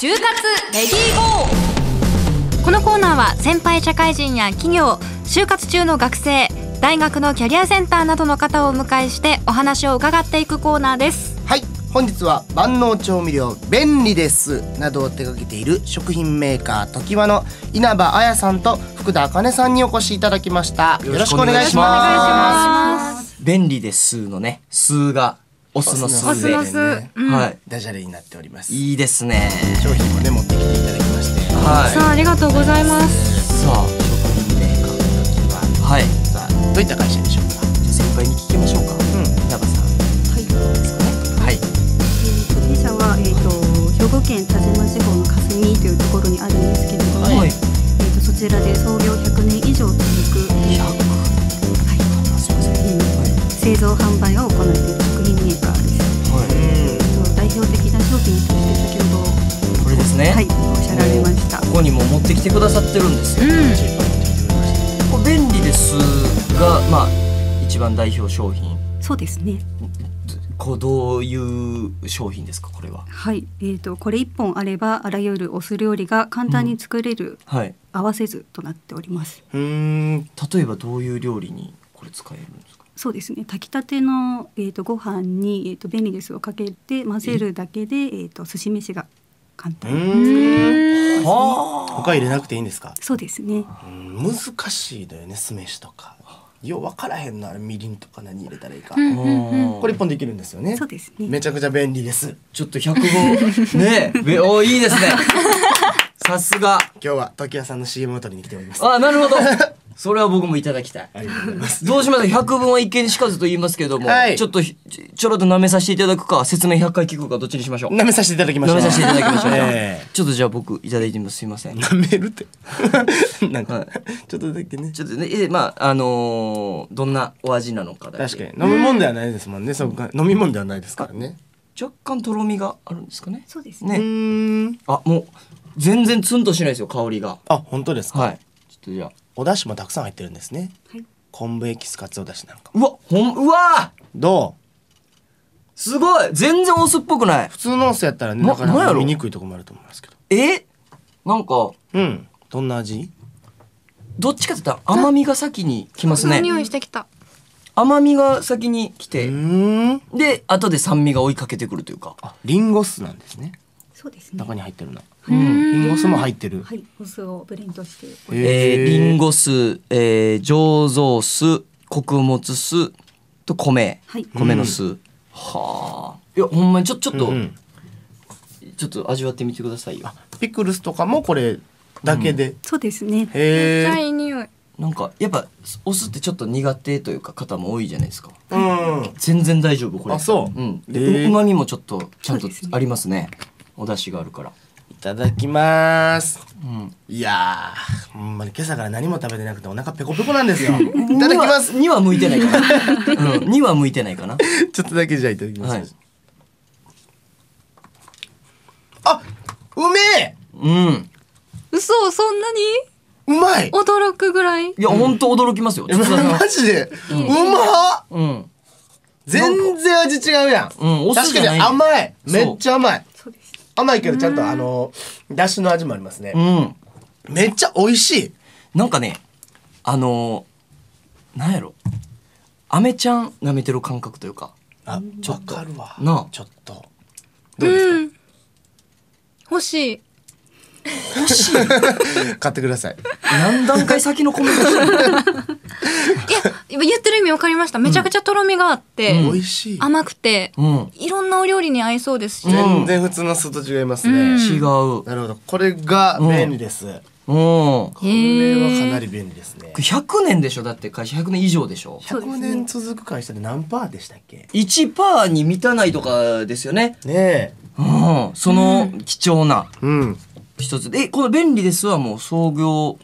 就活レディーゴーこのコーナーは先輩社会人や企業就活中の学生大学のキャリアセンターなどの方をお迎えしてお話を伺っていくコーナーです。はい本日は万能調味料便利ですなどを手掛けている食品メーカー時和の稲葉彩さんと福田茜さんにお越しいただきました。よろしくお願いします。便利ですのね、数がオスの数オスで。の数うんはい。ダジャレになっておりますいいですね。商品もね持ってきていただきましてはい。さあありがとうございますさあ、食品メーカー時和はい。さあどういった会社でしょうか？じゃあ先輩に聞きましょうか。うん稲葉さん。はい、ですかね。はい。えーと弊社は、えー、と兵庫県田島地方の霞というところにあるんですけれども、はい。えー、とそちらで創業100年以上続く、えーとはいすみません。えー製造販売を行っている食品メーカーです。はい。代表的な商品として先ほど、これですね。はい、おっしゃられました。ここにも持ってきてくださってるんですよ。これ便利ですが、まあ一番代表商品。そうですね。こうどういう商品ですかこれは？はい、えー、とこれ一本あればあらゆるお酢料理が簡単に作れる、はい。合わせ酢となっております。うーん例えばどういう料理にこれ使えるんですか？そうですね。炊きたての、えー、とご飯に、えー、と便利ですをかけて混ぜるだけで、えー、と寿司飯が簡う単に。他入れなくていいんですか？そうですね。うん。難しいだよね酢飯とか。よう分からへんのあれみりんとか何入れたらいいか、うんこれ一本できるんですよね。そうですね。めちゃくちゃ便利です。ちょっと百分 ね。えべおいいですね。さすが。今日は時矢さんの CM を取りに来ております。あなるほど それは僕もいただきたい。ありがとうございます。どうします百分は一見にしかずと言いますけれども、はい。ちょっとひちょろっと舐めさせていただくか説明100回聞くかどっちにしましょう。舐めさせていただきましょう。舐めさせていただきましょう、えちょっとじゃあ僕いただいてみます。すいません。え舐めるって。なんか、はい。ちょっとだけね。ちょっとねえまああのーどんなお味なのかだけ。確かに。飲み物ではないですもんね、そこが飲み物ではないですからね。若干とろみがあるんですかね。そうですね。ね。うーん。あもう全然ツンとしないですよ香りが。あ本当ですか、はい。ちょっとじゃあお出汁もたくさん入ってるんですね。はい。昆布エキスかつおだしなんかうわほんうわどう？すごい。全然お酢っぽくない。普通のお酢やったらねななかななんやろ？か見にくいとこもあると思いますけど。え？なんか。うん。どんな味？どっちかって言ったら甘みが先に来ますね。匂いしてきた。甘みが先に来うて、で後で酸味が追いかけてくるというか。あリンゴ酢なんですねそうですね。中に入ってるのうん。リンゴ酢も入ってる。はい。お酢をブレンドして。えー、リンゴ酢、えー、醸造酢穀物酢と米。はい。米の酢、はあ。いやほんまにちょちょっと、うんうん。ちょっと味わってみてくださいよ。ピクルスとかもこれだけで、そうですね。へめっちゃえいい匂い。なんかやっぱお酢ってちょっと苦手というか方も多いじゃないですか。うん。全然大丈夫これ。あそう。うん。でうまみもちょっとちゃんとありますねお出汁があるから。いただきます。うん。いやーほんまに今朝から何も食べてなくてお腹ペコペコなんですよ。いただきます。には向いてないかな、うん、には向いてないかな。ちょっとだけじゃあいただきます、はい。あうめえ！うん。嘘そんなに？うまい！驚くぐらい？いや、ほんと驚きますよ。え実はマジで、うまっ！うん。全然味違うやん、うん。お酢確かにじゃない。甘い。めっちゃ甘い甘いけどちゃんとあのだしの味もありますね、うん。めっちゃ美味しい。なんかね、あのー、なんやろ。アメちゃん舐めてる感覚というか。あちょっと。わかるわ。なあ。ちょっと。どうですか、うん。欲しい。欲しい。買ってください。何段階先のコメントしてるいや言ってる意味わかりました。めちゃくちゃとろみがあって、うん。美味しい。甘くて、うん。いろんなお料理に合いそうですし、うん全然普通の酢と違いますね、うん。違う。なるほど。これが便利です、うん。これはかなり便利ですね。100年でしょ？だって会社100年以上でしょ？100年続く会社で何パーでしたっけ？1パーに満たないとかですよね。ねうん。その貴重な。えうん。一つで、え、この便利ですはもう創業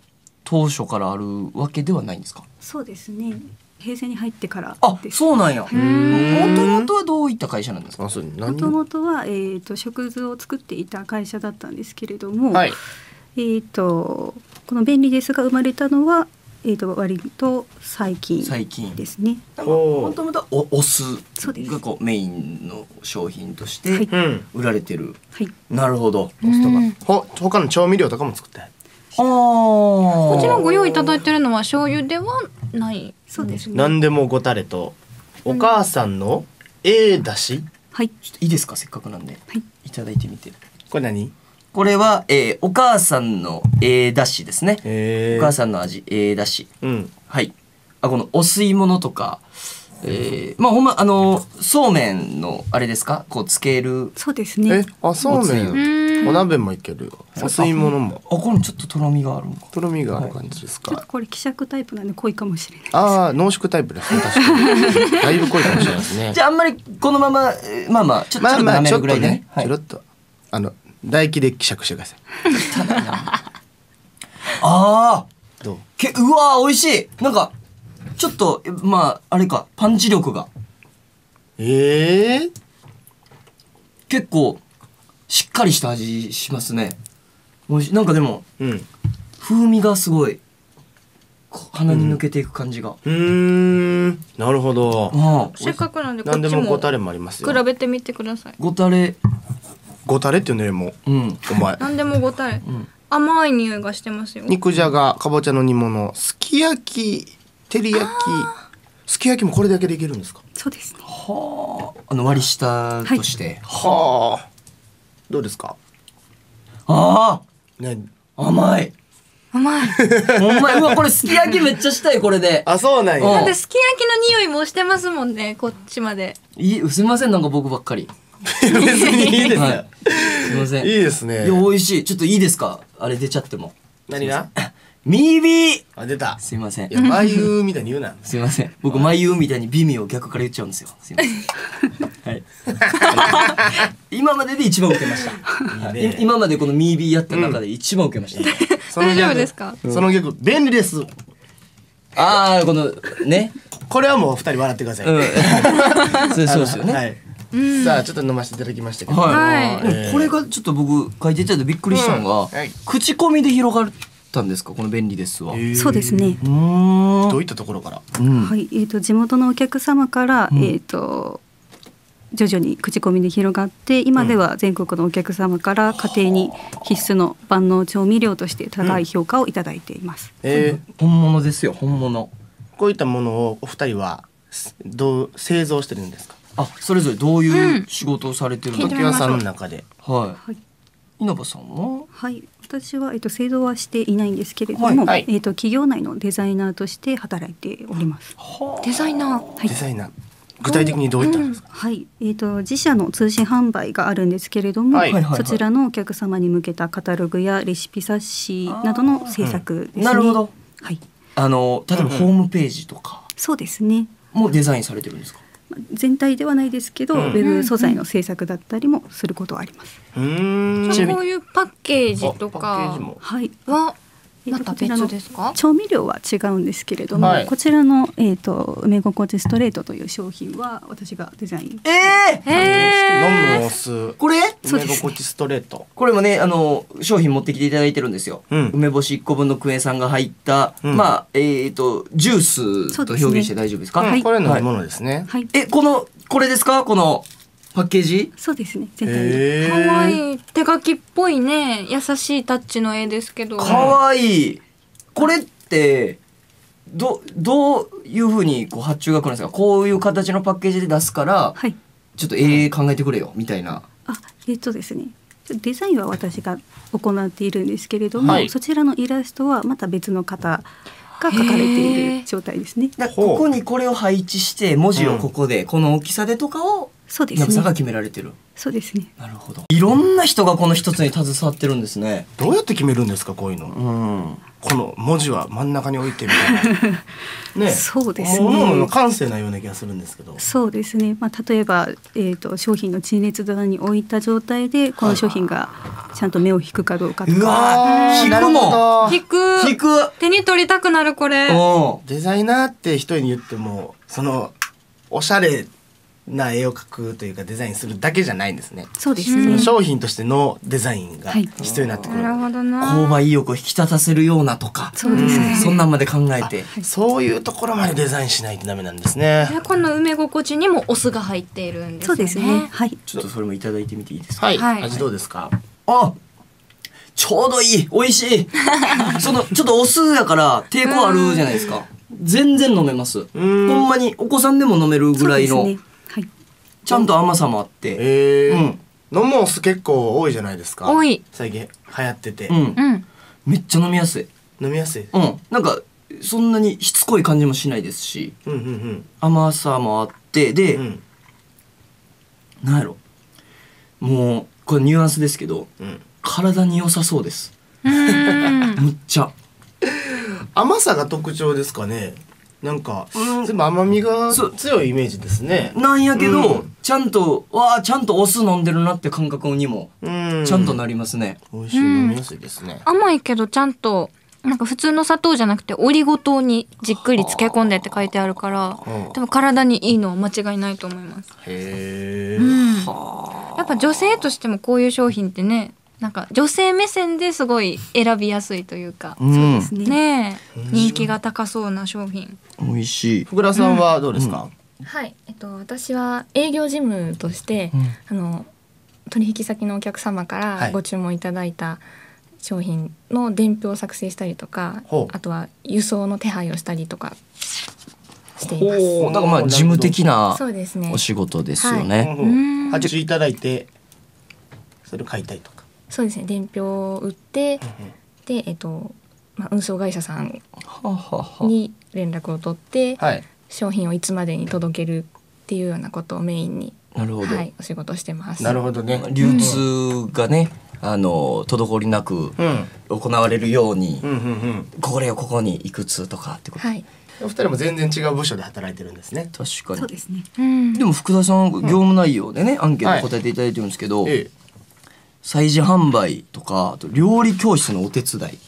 当初からあるわけではないんですか？そうですね。平成に入ってからあ、そうなんや。もともとはどういった会社なんですか？も何ともとは、えー、と食図を作っていた会社だったんですけれども、はい。えー、とこの「便利です」が生まれたのは、ええっ、と割と最近最近。ですね。なんか本当はおお酢そうです。がこうメインの商品としはい。てうん。売られてる、はい。なるほど。うん。ほ他の調味料とかも作って？あここちらご用意いただいてるのは醤油ではないそうですね。何でもごたれとお母さんのええだし。はい。ちょっといいですか？せっかくなんで、はい。いただいてみて。これ何？これは、えーお母さんのえーだしですね、えお母さんの味えーだし。うん。はい。あこのお吸い物とかえー、まあほんまあのそうめんのあれですか？こうつけるそうですえね。あそうめうんんお鍋もいけるお吸い物も。あこれちょっととろみがあるのか。とろみがある感じですか？ちょっとこれ希釈タイプなんで濃いかもしれない。ああ濃縮タイプですね。確かに。だいぶ濃いかもしれないですね。じゃああんまりこのままえーまあまあちょっと、まあまあちちょっとょっと舐めるぐらいでねねはい。ちょろっと。あの唾液で希釈してください。ああどう？けうわー美味しい。なんかちょっとえまああれかパンチ力が。ええ結構しっかりした味しますね。美味しいなんかでもうん。風味がすごい。鼻に抜けていく感じが、うーん。なるほど。ああ。せっかくなんでこ何っちもでもごたれもありますよ。比べてみてください。ごたれ。ごたれっていうねもううん。お前。何でもごたれ。うん。甘い匂いがしてますよ。肉じゃがかぼちゃの煮物すき焼き照り焼き。すき焼きもこれだけでいけるんですか？そうですね。はあ。あの割り下として、はあどうですか？あねあ甘い。甘い。ほんまやうわこれすき焼きめっちゃしたいこれで。あそうなんうん。やだってすき焼きの匂いもしてますもんねこっちまで。いいすみませんなんか僕ばっかり。別にいいですよ。はい。すみません。いいですね。いや美味しい。ちょっといいですか？あれ出ちゃっても。何が？ミービー。あ出た。すいません。いや眉みたいに言うな。すいません。僕眉みたいに美味を逆から言っちゃうんですよ。すいません。はい。今までで一番受けました。いいね。い今までこのミービーやった中で一番受けました、その大丈夫ですか？そのギャグ便利です。ああこのね。これはもう二人笑ってください、うん。そうですよね。はい、さあちょっと飲ませていただきましたけど、はい、はい。でもこれがちょっと僕書いていただいてびっくりしたのが、うん。はい。口コミで広がったんですか？この便利ですわ、えー。そうですね。うーん。どういったところから？うん。はい。えっ、と地元のお客様から、うん。えっ、と徐々に口コミで広がって今では全国のお客様から家庭に必須の万能調味料として高い評価をいただいています。えー本物ですよ本物。こういったものをお二人はすどう製造してるんですか？あそれぞれどういう仕事をされてるのか、聞いてみましょうさんの中で。はい、はい稲葉さんは？はい、私は、えっと、製造はしていないんですけれども、はい。はい。えっと、企業内のデザイナーとして働いております。デザイナー。はい。デザイナー。具体的にどういったんですか、はい、えっと、自社の通信販売があるんですけれども、はい。はいはいそちらのお客様に向けたカタログやレシピ冊子などの制作ですね。なるほど。はい、あの例えばうんうん。ホームページとか。そうですね。もデザインされてるんですか、まあ全体ではないですけど、うん。ウェブ素材の制作だったりもすることはあります。うーんそうこういうパッケージとかはい、はえっとまた別ですか調味料は違うんですけれども、はい。こちらの、えー、と梅心地ストレートという商品は私がデザインええへ飲むお酢これ？梅心地ストレート。これもねあの商品持ってきていただいてるんですよ、うん。梅干し1個分のクエン酸が入った、うん。まあえっ、とジュースと表現して大丈夫ですか？うんこれ飲み物ですね、はい。えこのこれですか？このパッケージ？そうですね全体に。へかわい手書きっぽいね優しいタッチの絵ですけど。かわいい。これってどどういうふうにこう発注が来るんですか？こういう形のパッケージで出すからはい。ちょっとええ考えてくれよみたいな。あえっ、とですねデザインは私が行っているんですけれども、はい。そちらのイラストはまた別の方が描かれている状態ですね。ここにこれを配置して文字をここで、この大きさでとかをそうですね。稲葉さんが決められてる。そうですね。なるほど。いろんな人がこの一つに携わってるんですね。どうやって決めるんですかこういうの、うん。この文字は真ん中に置いてみたいな。ねそうですね。もの感性なような気がするんですけど。そうですね、まあ、例えば、えー、と商品の陳列棚に置いた状態でこの商品がちゃんと目を引くかどうかとうかわー引くもど。引く。引く。手に取りたくなるこれ。うん。デザイナーって人に言ってもそのおしゃれな絵を描くというかデザインするだけじゃないんですね。そうですそのね。商品としてのデザインがはい必要になってくる。なるほどな購買意欲を引き立たせるようなとかそうですね。そんなんまで考えてそういうところまでデザインしないとダメなんですね。でこの埋め心地にもお酢が入っているんですよねそうですね。はい。ちょっとそれもいただいてみていいですか？はい、はい味どうですか？あちょうどいい美味しい そのちょっとお酢やから抵抗あるじゃないですか全然飲めますほんんまにお子さんでも飲めるぐらいの、そうですね。はい。ちゃんと甘さもあって。えー。うん。飲むお酢結構多いじゃないですか。多い。最近流行ってて、うん。うんめっちゃ飲みやすい。飲みやすい。うん。なんかそんなにしつこい感じもしないですし。うんうん甘さもあって。で、うんうん。なんやろ。もうこれニュアンスですけどうん。体に良さそうです。うーん。むっちゃ。甘さが特徴ですかね。なんか、うん全部甘みが強いイメージですね。なんやけど、うんちゃんとわあちゃんとお酢飲んでるなって感覚にもうん。ちゃんとなりますね、美味しい、飲みやすいですね。甘いけどちゃんとなんか普通の砂糖じゃなくてオリゴ糖にじっくり漬け込んでって書いてあるからうん多分体にいいのは間違いないと思います。へえ。うん、やっぱ女性としてもこういう商品ってねなんか女性目線ですごい選びやすいというか、うん。そうですね。人気が高そうな商品。美味しい。福田さんはどうですか？はい、えっと、私は営業事務として、あの取引先のお客様かはい。らご注文いただいた商品の伝票を作成したりとか、ほう。あとは輸送の手配をしたりとかしています。だからまあ事務的なそうですね。お。仕事ですよね、うん。うん。発注いただいて。それを買いたいと。か。そうですね。伝票を売って、で、えっと、まあ、運送会社さんはははに連絡を取って、はい。商品をいつまでに届けるっていうようなことをメインに、なるほど、はい、お仕事してます。なるほどね。流通がね、あの滞りなくうん。行われるように、うんうんうん。これをここにいくつとかってこと、はい。お二人も全然違う部署で働いてるんですね。確かにそうですね。うんでも福田さん業務内容でね、アンケート答えていただいてるんですけど、え催事販売とかあと料理教室のお手伝い。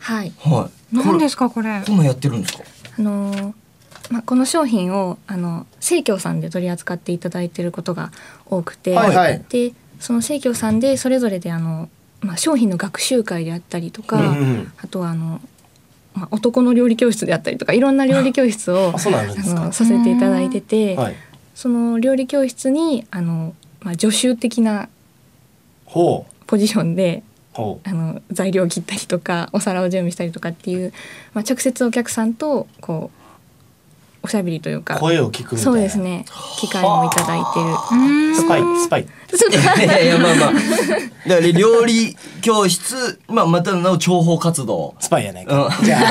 はい。はい。何ですかこれ？すこんなんやってるんですか？あのーまあ、この商品をあの生協さんで取り扱っていただいていることが多くて、はいはい。でその生協さんでそれぞれであの、まあ、商品の学習会であったりとか、うんうんうん。あとはあの、まあ、男の料理教室であったりとかいろんな料理教室を あそうなんですか？あのさせていただいてて、はい。その料理教室にあの、まあ、助手的な。ポジションでほあの材料を切ったりとかお皿を準備したりとかっていう、まあ、直接お客さんとこうおしゃべりというう。か声を聞くみたいな。そうです。ね機会もいただいてるうんスパイ、スパイ。そうですいやいやまあまあ だから料理教室、まあ、またの情報活動スパイやないか。うんじゃあ。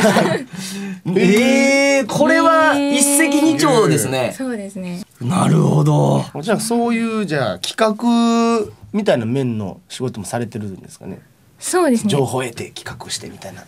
えー、これは一石二鳥ですねそうですねなるほどじゃあそういうじゃあ企画みたいな面の仕事もされてるんですかね。そうですね情報を得て企画してみたいな。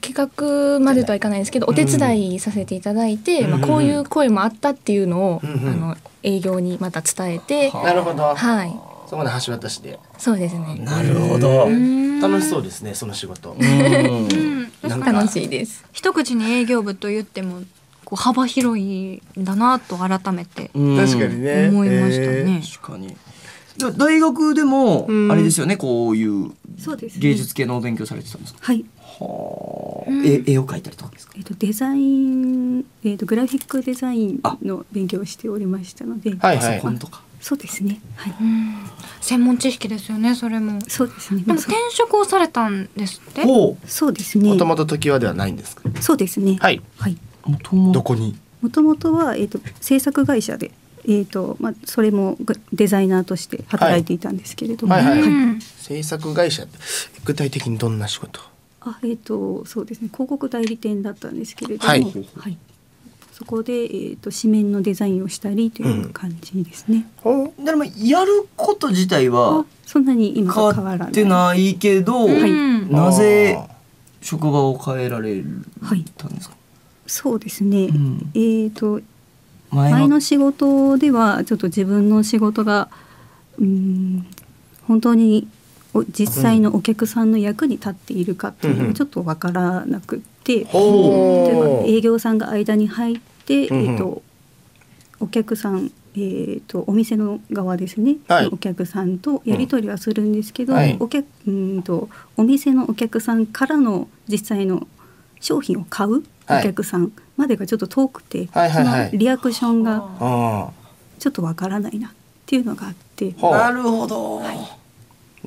企画までとはいかないですけどお手伝いさせていただいて、まあ、こういう声もあったっていうのを、うんうんあの営業にまた伝えて、なるほど。はいそこで橋渡しで。そうですねなるほどうん楽しそうですねその仕事。うんなんか楽しいです一口に営業部と言ってもこう幅広いんだなと改めてうん確かにね。思いましたえね。確かにで大学でもうんあれですよねこういう。芸術系のお勉強されてたんですか？はい。はあ絵絵を描いたりとかですか？えっとデザイン、えっとグラフィックデザインの勉強をしておりましたので、はいはいパソコンとかそうですね。はい。専門知識ですよねそれもそうですね。でもまあ転職をされたんですって？おそそうですねも。ともと時はではないんですか？そうですね。はい。はい。もともどこに？もともとはえっ、と制作会社で。えーとまあ、それもグデザイナーとして働いていたんですけれども、はい。はいはいうん。制作会社って具体的にどんな仕事？あえー、とそうですね。広告代理店だったんですけれども、はい。はい。そこで、えー、と紙面のデザインをしたりという感じですね。ほだからまあやること自体あはそんなに今変わらない。わってないけど、はい。うん。なぜ職場を変えられはいたんですか、そうですね。うん。えー、と前の仕事ではちょっと自分の仕事がうん本当にお実際のお客さんの役に立っているかっていうのうんがちょっとわからなくって、ほう。例えば営業さんが間に入って、うんうん。えー、とお客さんえー、とお店の側ですね、はい。お客さんとやり取りはするんですけど、うんはい。お客うんとお店のお客さんからの実際の商品を買うはい。お客さんまでがちょっと遠くて、はいはいはい。そのリアクションがあちょっとわからないなっていうのがあって。あ、はあ、なるほど、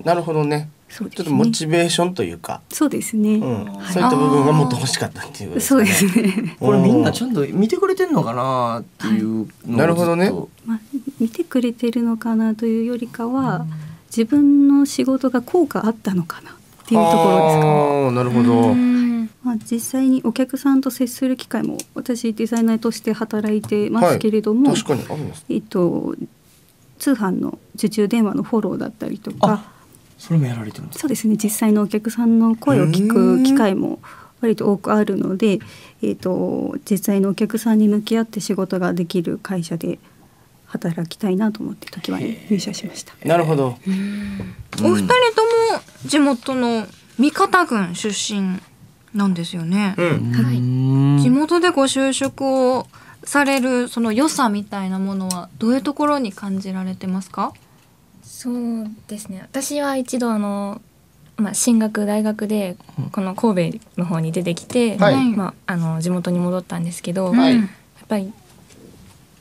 なるほどね。ね。ちょっとモチベーションというか、そうですね、うん、そういった部分がもっと欲しかったっていうことそうですね。ねこれみんなちゃんと見てくれてんのかなっていう。のをなるほどね。まあ、見てくれてるのかなというよりかは、自分の仕事が効果あったのかなっていうところですかね。ああ、なるほど。うんまあ、実際にお客さんと接する機会も私デザイナーとして働いてますけれども、確かにあるんです。えっと、通販の受注電話のフォローだったりとかあそれもやられてるんですか？そうですね実際のお客さんの声を聞く機会も割と多くあるので、えっと、実際のお客さんに向き合って仕事ができる会社で働きたいなと思って時はに入社しました。なるほど。お二人とも地元の三方郡出身なんですよね。うん。うん。地元でご就職をされるその良さみたいなものはどういうところに感じられてますか？そうですね。私は一度あの、まあ、進学大学でこの神戸の方に出てきて、はい。まあ、あの地元に戻ったんですけど、はい。やっぱり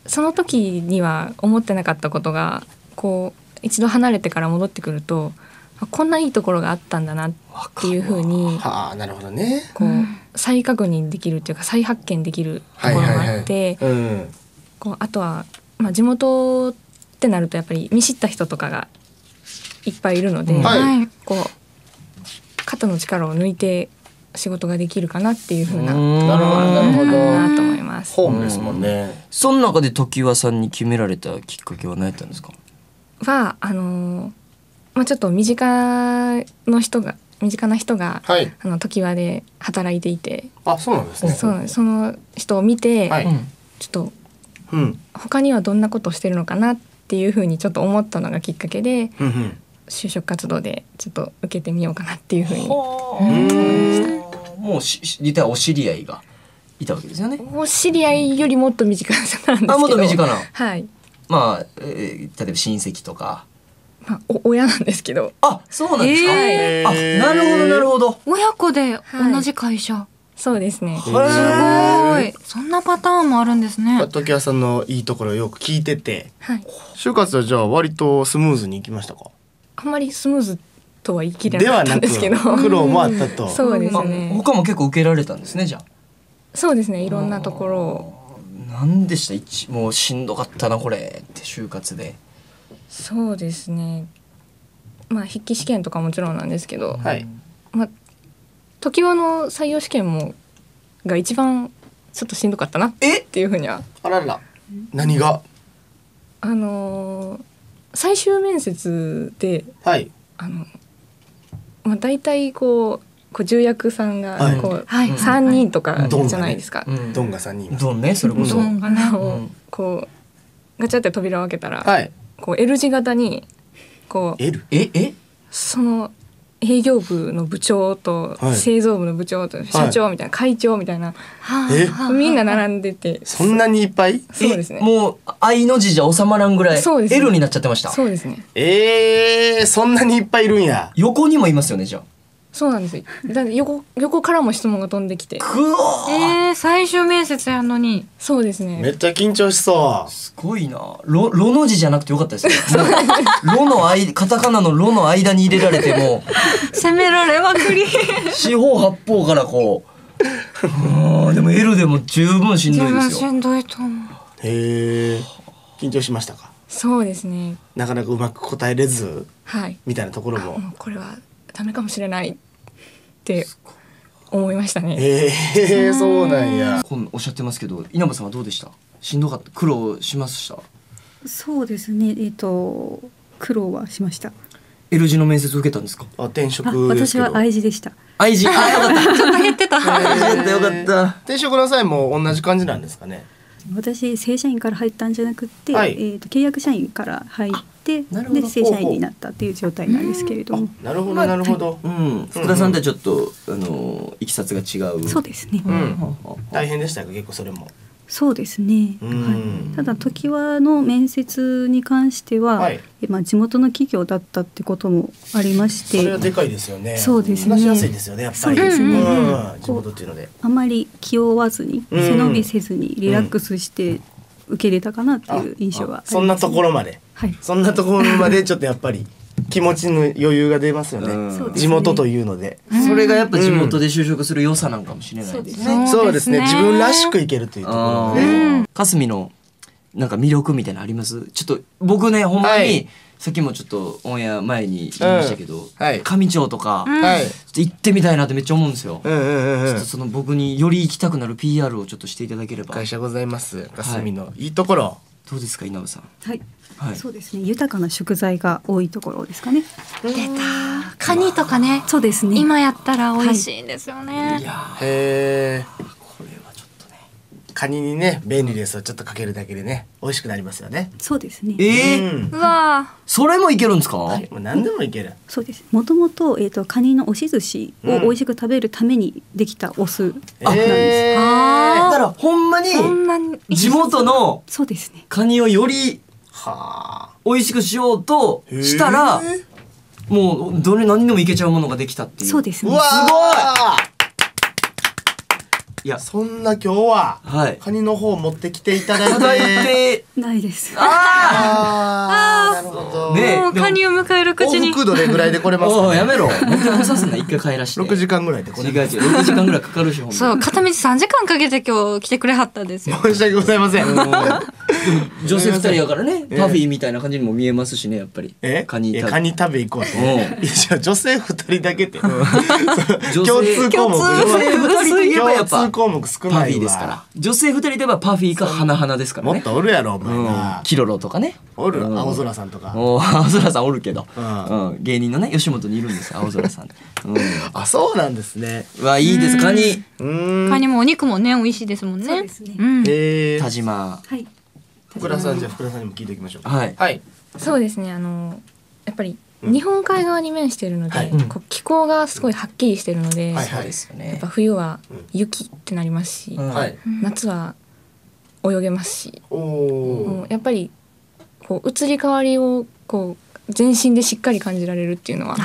その時には思ってなかったことがこう一度離れてから戻ってくるとあこんないいところがあったんだなっていうふうにはあ、なるほどね。こう再確認できるっていうか再発見できるところがあって、うん。こうあとは、まあ、地元ってなるとやっぱり見知った人とかがいっぱいいるので、はいこう肩の力を抜いて仕事ができるかなっていう風なうんなるほど、なるほど。なと思います。ホームですもんね。その中で常盤さんに決められたきっかけは何やったんですか？はあのーまあ、ちょっと身近の人が身近な人が、はい。あの常盤で働いていて、あ、そうなんですね。そうその人を見て、はいちょっとうん。他にはどんなことをしてるのかなっていう風にちょっと思ったのがきっかけでうんうん。就職活動でちょっと受けてみようかなっていう風にもうしし実はお知り合いがいたわけですよね。もう知り合いよりもっと身近な人なんですけどあもっと身近なはい、まあ、えー例えば親戚とか。まあ、お親なんですけどあそうなんですか？えあなるほどなるほど。親子で同じ会社。そうですねすごい。そんなパターンもあるんですね。時矢さんのいいところをよく聞いてて、はい就活はじゃあ割とスムーズにいきましたか？あんまりスムーズとは言い切れなかったではなんくですけど 苦労もあったと。そうですあね他も結構受けられたんですねじゃあ。そうですねいろんなところをなんでした？一もうしんどかったなこれって就活で。そうですねまあ筆記試験とかもちろんなんですけど、はい。まあ常盤の採用試験もが一番ちょっとしんどかったなっえていうふうにはあらら。何が？あのー最終面接ではい。あの、まあ、大体こうこう重役さんがはいこう、はい3人とかドンがねじゃないですか。うんドンが三人います。どんねそれこそ。うあのうんこうガチャって扉を開けたら、はい。こう L 字型にこう L？ええ？その営業部の部長とはい製造部の部長と社長みたいな、会長みたいなえ？みんな並んでてそんなにいっぱい？そうですねえもう愛の字じゃ収まらんぐらいそうですね L になっちゃってました。そうですねええー、そんなにいっぱいいるんや。横にもいますよねじゃあ。そうなんですよだって横横からも質問が飛んできてくわーえー、最終面接やのに。そうですねめっちゃ緊張しそすごいな。ロロの字じゃなくてよかったですね。ロの間カタカナのロの間に入れられても責められまくり。四方八方からこう。あーでも L でも十分しんどいですよ。しんどいと思う。う。へえ。緊張しましたか？そうですねなかなかうまく答えれず？はいみたいなところも。これはダメかもしれないって思いましたね。ええー、そうなんや。こんおっしゃってますけど稲葉さんはどうでした？しんどかった？苦労しました？そうですね。えっ、と苦労はしました。L 字の面接受けたんですか？あ、転職あですけど。私は愛知でした。愛人あよかった。ちょっと減ってた。よかったよかった。転職の際も同じ感じなんですかね？私正社員から入ったんじゃなくって、はい。えー、と契約社員から入ってで正社員になったっていう状態なんですけれどもなるほどなるほど。うん。福田さんとはちょっとあのいきさつが違う。そうですね、うん。大変でしたか？結構それも。そうですね、うん。はい、ただ常盤の面接に関しては、はい。えまあ、地元の企業だったってこともありましそれはてでかいですよね。そうですね。話しやすいですよねやっぱり。そうですね。うん。地元っていうので。あまり気負わずにうん。背伸びせずにリラックスして受け入れたかなっていう印象はあります、そんなところまで。はい。そんなところまでちょっとやっぱり気持ちの余裕が出ますよね、地元というので、それがやっぱ地元で就職する良さなんかもしれないですね。そうですね。そうですね。自分らしくいけるというところね、ー霞のなんか魅力みたいなのあります？ちょっと僕ねほんまに、はい。さっきもちょっとオンエア前に言いましたけど、うん。はい。上町とか、はい。ちょっと行ってみたいなってめっちゃ思うんですよ。うんうんうんうん。ちょっとその僕により行きたくなる PR をちょっとしていただければ。会社ございます。霞のいいところ、どうですか稲葉さん？はい、はい。そうですね。豊かな食材が多いところですかね。出た。カニとかね。そうですね。今やったら美味しいんですよね、いやへえーこれはちょっとね。カニにね便利ですをちょっとかけるだけでね美味しくなりますよね。そうですね。えー？うん。うわそれもいけるんですか？はい。もう何でもいける。そうです。もともと,、えー、とカニの押し寿司を美味しく食べるためにできたお酢。なんです、えー。あだからほんまにーそんなに。地元のそうですね。カニをよりはあ。美味しくしようとしたらへーもうどれ何でもいけちゃうものができたっていう。そうですね。うわーいやそんな今日ははい。カニの方持ってきていただいて。ないです。ああねもうカニを迎える口に。往復どれぐらいで来れあますか、おいやめろ。持ってこさすな。一回帰らして。6時間ぐらいで来れ違う違う6時間ぐらいかかるしほんまそう片道3時間かけて今日来てくれはったんですよ。申し訳ございません。女性二人やからね ええ。パフィーみたいな感じにも見えますしねやっぱり。えカニカニ食べ行こうってうん。いやじゃあ女性二人だけって女性共通項目。女性二人といえばやっぱ共通項目少パないわ。フィーですから。女性二人といえばパフィーか花々ですからもっねとおるやろお前うん。なキロロとかね。おる。うん。青空さんとかお青空さんおるけど、ううん芸人のね吉本にいるんですよ青空さん、うん、あそうなんですね。うわいいです。カニ。うーん。カニもお肉もね美味しいですもんね。そうですね。ん。へえ田島。はい。福田さんじゃあ福田さんにも聞いていきましょうはい。はい。そうですねあのやっぱりうん。日本海側に面しているので、う気候がすごいはっきりしているので、はいそうですよね。やっぱ冬は雪ってなりますし、うん。はい。夏は泳げますし、おやっぱりこう移り変わりをこう全身でしっかり感じられるっていうのは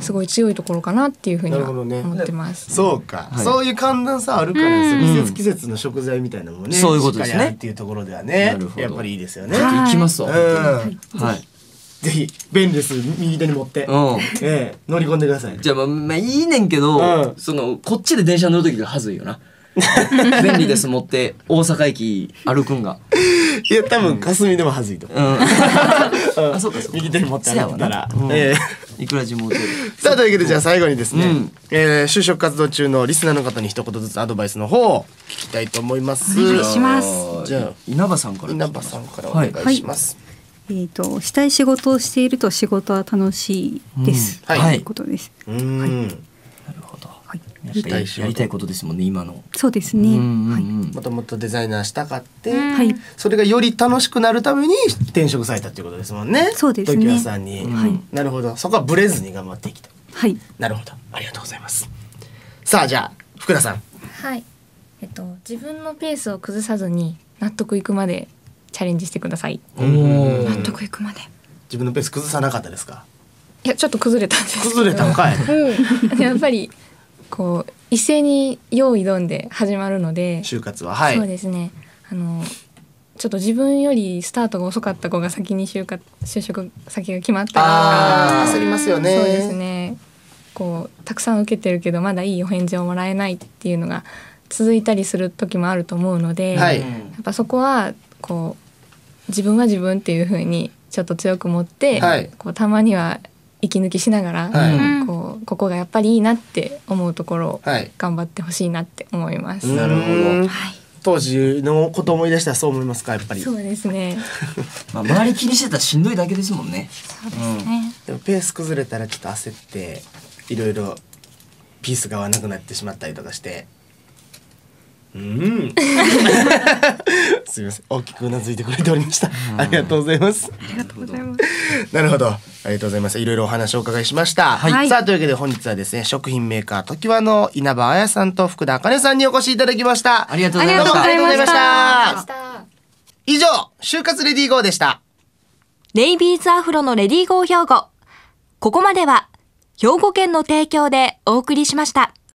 すごい強いところかなっていうふうに思ってます。そうか、はい。そういう寒暖差あるからうん。季節季節の食材みたいなのもねそういうことですね。しっていうところではねなるほど。やっぱりいいですよね、はい行きますわ、うん。はい、ぜひ便利です右手に持って、うん。ええ乗り込んでください。じゃあまあ、まあ、いいねんけど、うん。そのこっちで電車乗る時がはずいよな 便利です持って大阪駅歩くんが。いや多分霞でもはずいと思う、うん。うん。あそうかそうか。右手に持って歩いてたら、せやわな。ええいくら地元でさあというわけでじゃあ最後にですね、うん。えー就職活動中のリスナーの方に一言ずつアドバイスの方を聞きたいと思います。お願いします。じゃあ稲葉さんから。稲葉さんからお願いします、えー、としたい。仕事をしてい。ると仕事は楽しい。です、うんはい。とい。うことです。はい、やりたいやりたいこと。ですもんね今の、そうですね。うんうんはい、うん。もともとデザイナーしたかって、はい、それがより楽しくなるために転職されたっていうことですもんね。そうですね。時矢さんに、はい。なるほど。そこはブレずに頑張っていきた。はい、なるほど。ありがとうございます。さあじゃあ福田さん。はい、えっと自分のペースを崩さずに納得いくまでチャレンジしてください。おー納得いくまで。自分のペース崩さなかったですか？いやちょっと崩れたんですけど。崩れたんかい。うん。やっぱりこう一斉に用意どんで始まるので、就活は。はい。そうですね。あのちょっと自分よりスタートが遅かった子が先に就活就職先が決まったりとか焦りますよね。そうですね。こうたくさん受けてるけどまだいいお返事をもらえないっていうのが続いたりする時もあると思うので、はい。やっぱそこはこう自分は自分っていう風にちょっと強く持って、はい。こうたまには息抜きしながら、はい。こうここがやっぱりいいなって思うところをはい。頑張ってほしいなって思います。なるほど。はい。当時のことを思い出したらそう思いますかやっぱり？そうですね。まあ、周り気にしてたらしんどいだけですもんね。そうですね、でもペース崩れたらちょっと焦っていろいろピースが合わなくなってしまったりとかして。うん すみません大きくうなずいてくれておりましたありがとうございますありがとうございますなるほど。ありがとうございます。いろいろお話をお伺いしました。はいさあ、というわけで本日はですね、食品メーカー、時和の稲葉彩さんと福田茜さんにお越しいただきました。ありがとうございましたりがとうございました。以上、就活レディーゴーでした。ネイビーズアフロのレディーゴー兵庫。ここまでは、兵庫県の提供でお送りしました。